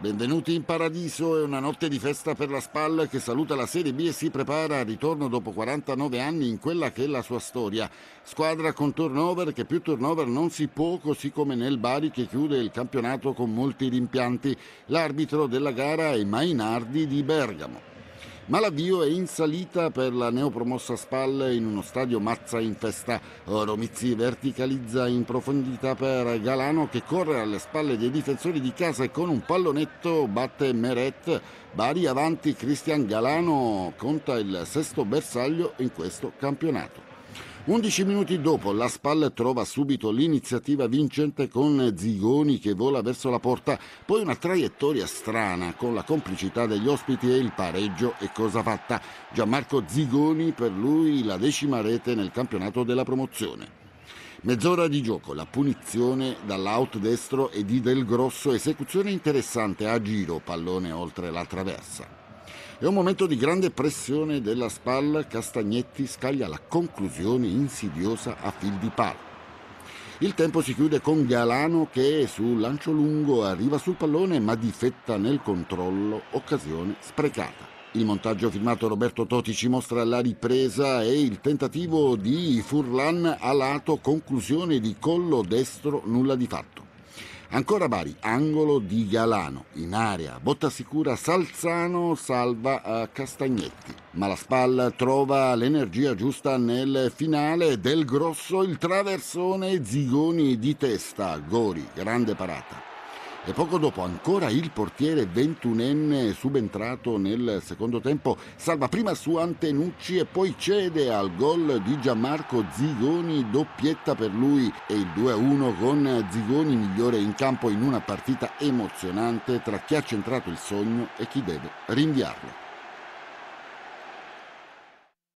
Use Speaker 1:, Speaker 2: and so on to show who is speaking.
Speaker 1: Benvenuti in paradiso, è una notte di festa per la SPAL che saluta la Serie B e si prepara al ritorno dopo 49 anni in quella che è la sua storia. Squadra con turnover che più turnover non si può, così come nel Bari che chiude il campionato con molti rimpianti. L'arbitro della gara è Mainardi di Bergamo. Ma l'avvio è in salita per la neopromossa Spal in uno stadio Mazza in festa. Romizzi verticalizza in profondità per Galano che corre alle spalle dei difensori di casa e con un pallonetto batte Meret. Bari avanti Cristian Galano conta il sesto bersaglio in questo campionato. 11 minuti dopo la SPAL trova subito l'iniziativa vincente con Zigoni che vola verso la porta, poi una traiettoria strana con la complicità degli ospiti e il pareggio e cosa fatta. Gianmarco Zigoni per lui la decima rete nel campionato della promozione. Mezz'ora di gioco, la punizione dall'out destro e di Del Grosso, esecuzione interessante a giro, pallone oltre la traversa. È un momento di grande pressione della spalla, Castagnetti scaglia la conclusione insidiosa a fil di palo. Il tempo si chiude con Galano che sul lancio lungo arriva sul pallone ma difetta nel controllo, occasione sprecata. Il montaggio firmato Roberto Toti ci mostra la ripresa e il tentativo di Furlan a lato, conclusione di collo destro, nulla di fatto. Ancora Bari, angolo di Galano, in area, botta sicura Salzano, salva a Castagnetti. Ma la spalla trova l'energia giusta nel finale del grosso, il traversone Zigoni di testa, Gori, grande parata e poco dopo ancora il portiere ventunenne subentrato nel secondo tempo salva prima su Antenucci e poi cede al gol di Gianmarco Zigoni, doppietta per lui e il 2-1 con Zigoni migliore in campo in una partita emozionante tra chi ha centrato il sogno e chi deve rinviarlo.